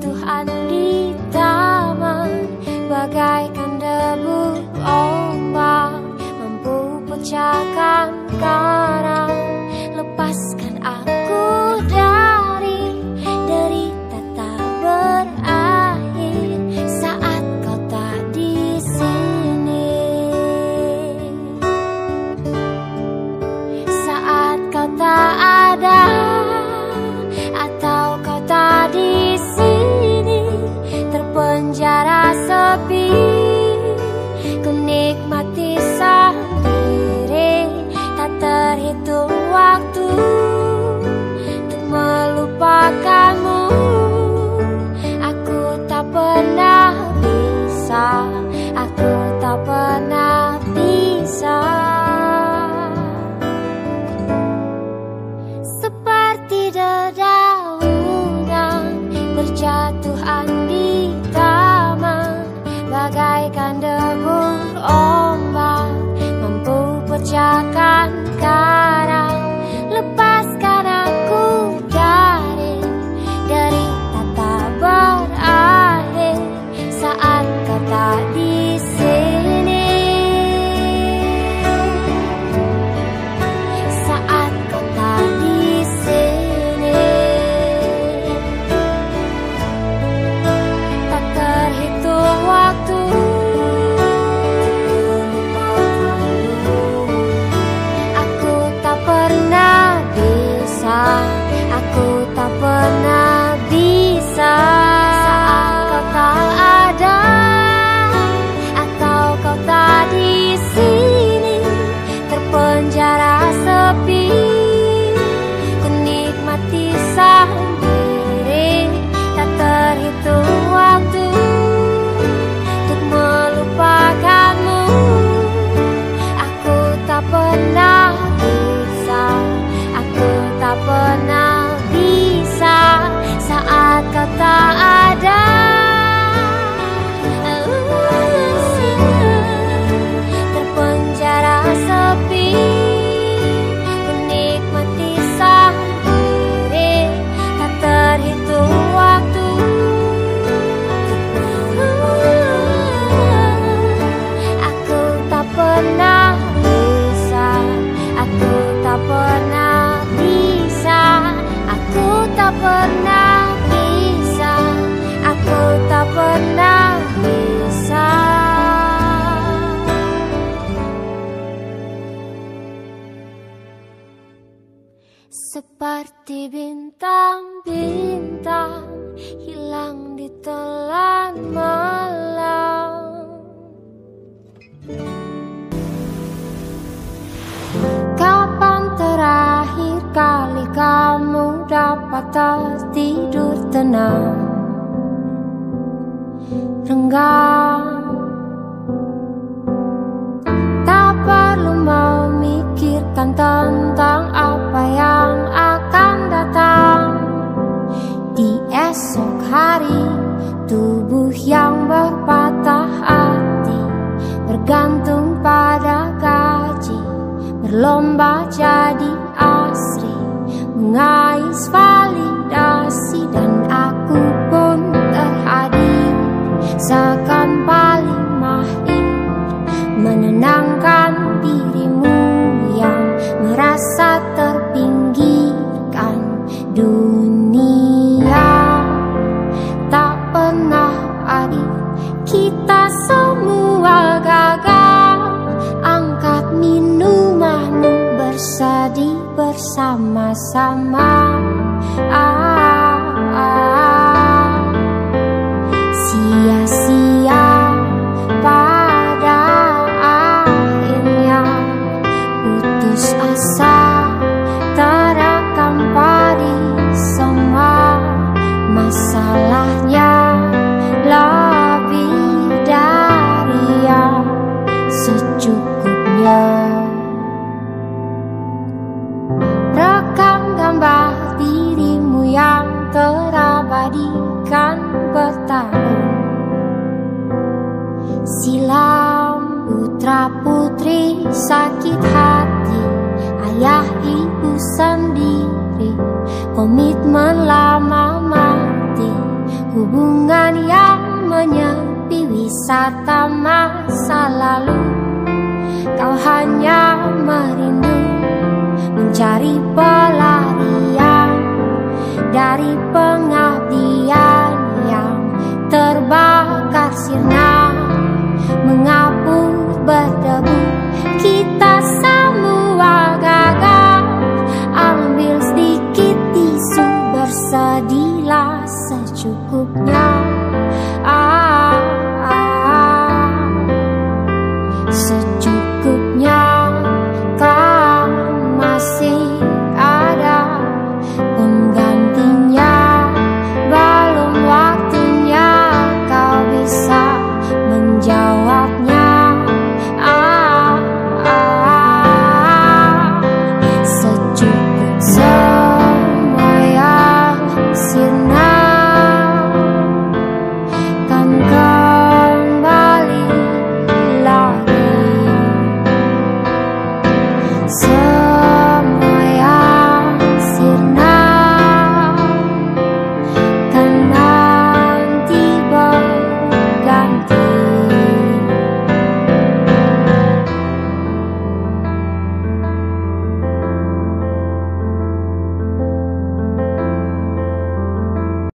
Tuhan di taman bagaikan debu ombak mampu pecahkan karang. Seperti bintang-bintang hilang di telan malam. Kapan terakhir kali kamu dapat tidur tenang? Renggang. Tak perlu memikirkan tentang esok hari Tubuh yang berpatah hati Bergantung pada gaji Berlomba jadi asri Mengais validasi Dan aku pun terhadir Seakan paling mahir Menenangkan dirimu Yang merasa terpinggirkan dunia. sama-sama. Ah. Putra putri sakit hati Ayah ibu sendiri. Komitmen lama mati Hubungan yang menyepi Wisata masa lalu. Kau hanya merindu Mencari pelarian Dari pengabdian